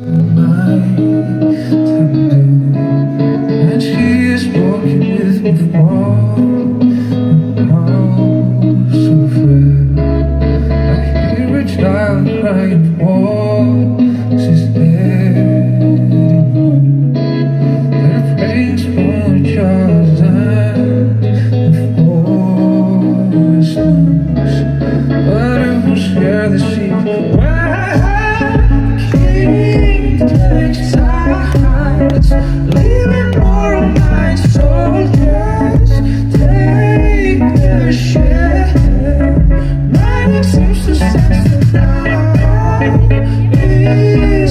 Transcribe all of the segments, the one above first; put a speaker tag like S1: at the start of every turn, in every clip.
S1: And she is walking with me from. I hear a child crying.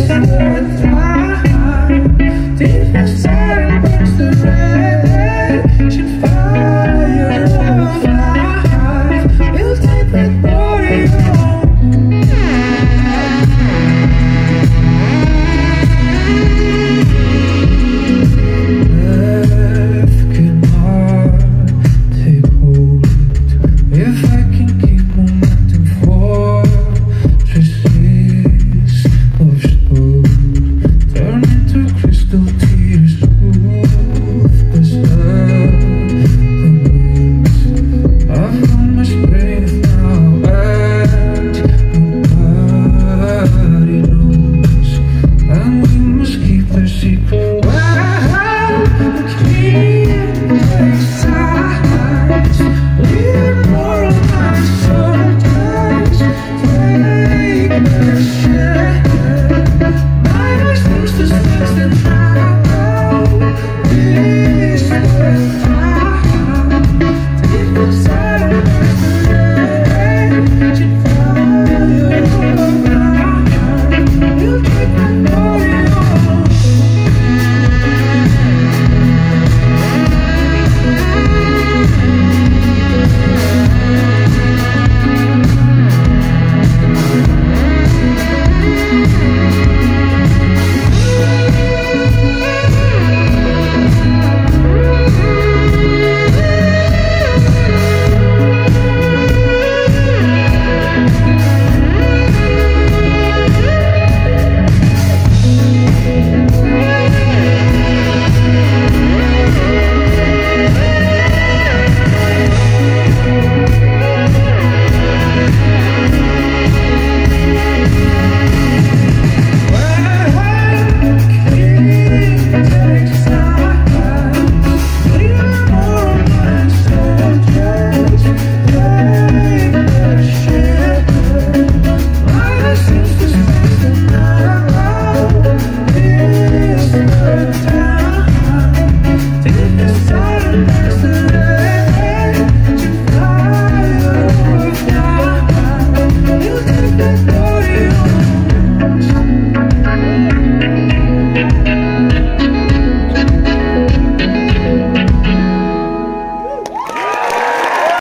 S1: Christmas